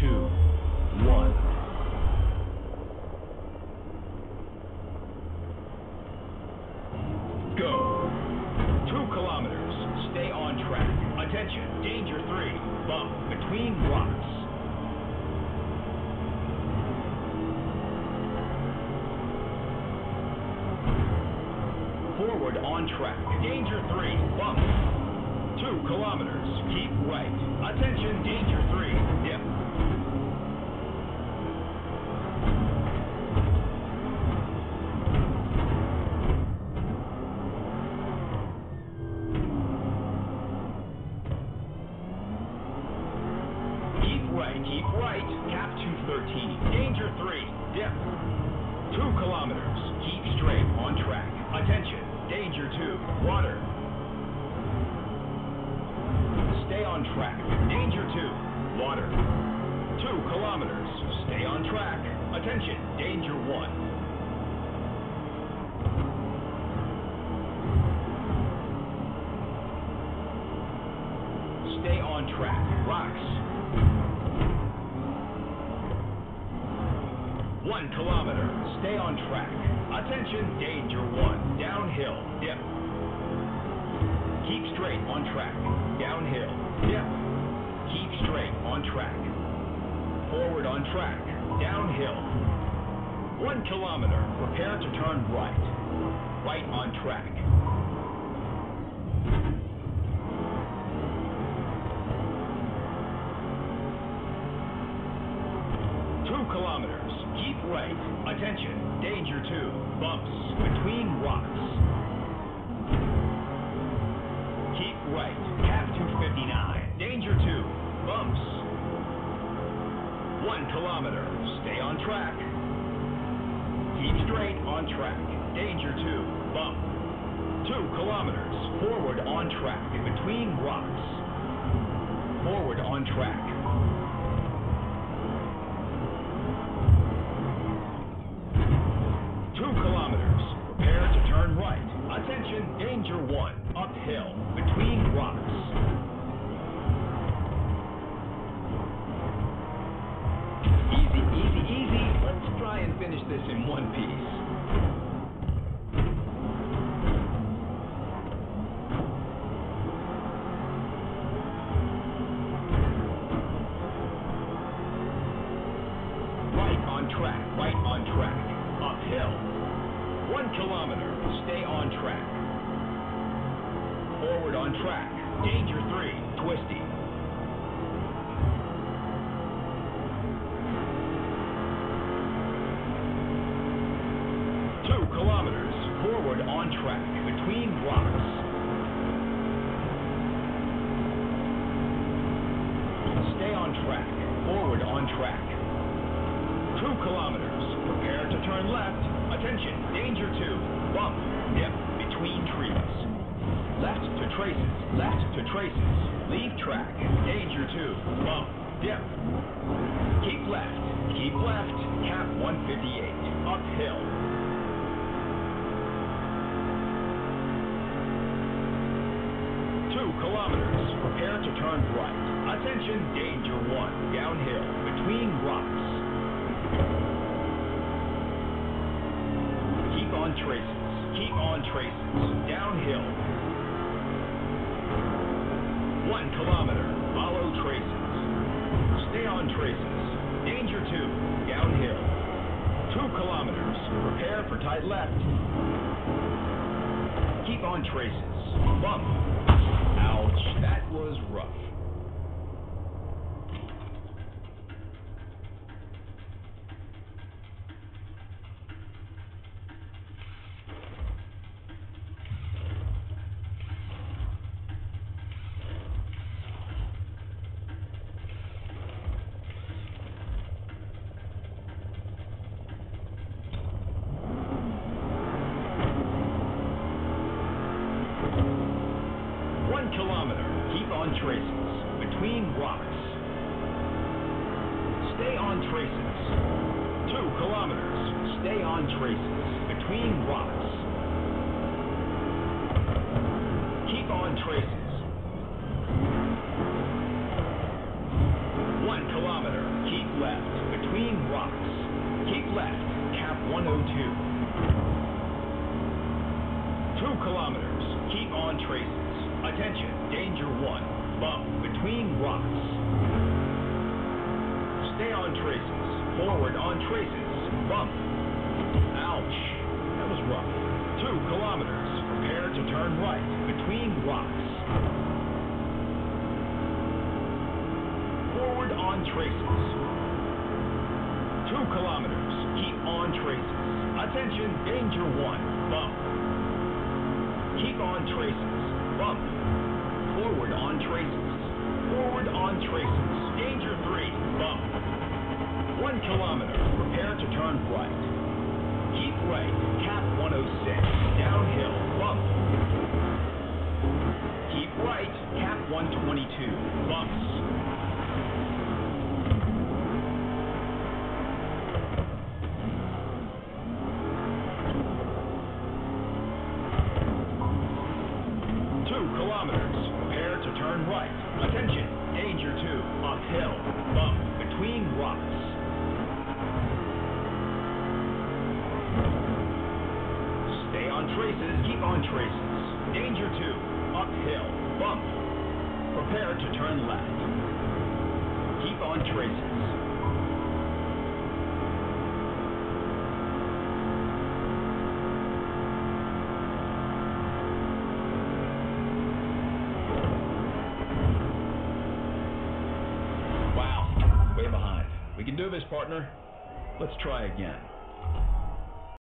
two, one. Go. Two kilometers. Stay on track. Attention. Danger three. Bump between rocks. Forward on track. Danger three. Bump. Two kilometers. Keep right. Attention. Danger three. Track. Attention. Danger 1. Stay on track. Rocks. One kilometer. Stay on track. Attention, danger one. Downhill. Dip. Keep straight on track. Downhill. Dip. Keep straight on track. Forward on track. Downhill. One kilometer. Prepare to turn right. Right on track. Two kilometers. Keep right. Attention. Danger two. Bumps between rocks. Keep right. Cap 259. Danger two. Bumps. One kilometer. Stay on track. Keep straight on track. Danger two. Bump. Two kilometers. Forward on track. Between rocks. Forward on track. Two kilometers. Prepare to turn right. Attention, danger one. Uphill, between rocks. This in one piece. Right on track, right on track. Forward on track. Between rocks. Stay on track. Forward on track. Two kilometers. Prepare to turn left. Attention, danger two. Bump. Dip. Between trees. Left to traces. Left to traces. Leave track. Danger two. Bump. Dip. Keep left. Keep left. Cap 158. Uphill. Right. Attention, danger one. Downhill. Between rocks. Keep on traces. Keep on traces. Downhill. One kilometer. Follow traces. Stay on traces. Danger two. Downhill. Two kilometers. Prepare for tight left. Keep on traces. Bump. Ouch. That was rough. One kilometer. Keep on traces. Between rocks. Stay on traces. Two kilometers. Stay on traces. Between rocks. Keep on traces. One kilometer. Keep left. Between rocks. Keep left, cap 102. Two kilometers, keep on traces. Attention, danger one, bump between rocks. Stay on traces, forward on traces, bump. Ouch, that was rough. Two kilometers, prepare to turn right, between rocks. Forward on traces. Two kilometers, keep on traces. Attention, danger one, bump. Keep on traces, bump. Forward on traces. Forward on traces. Danger three, bump. One kilometer, prepare to turn right. Keep right, cap 106, downhill, bump. Keep right, cap 122, bumps. Right. Attention, danger two, uphill, bump, between rocks. Stay on traces, keep on traces. Danger two, uphill, bump. Prepare to turn left. Keep on traces. Do this, partner. Let's try again.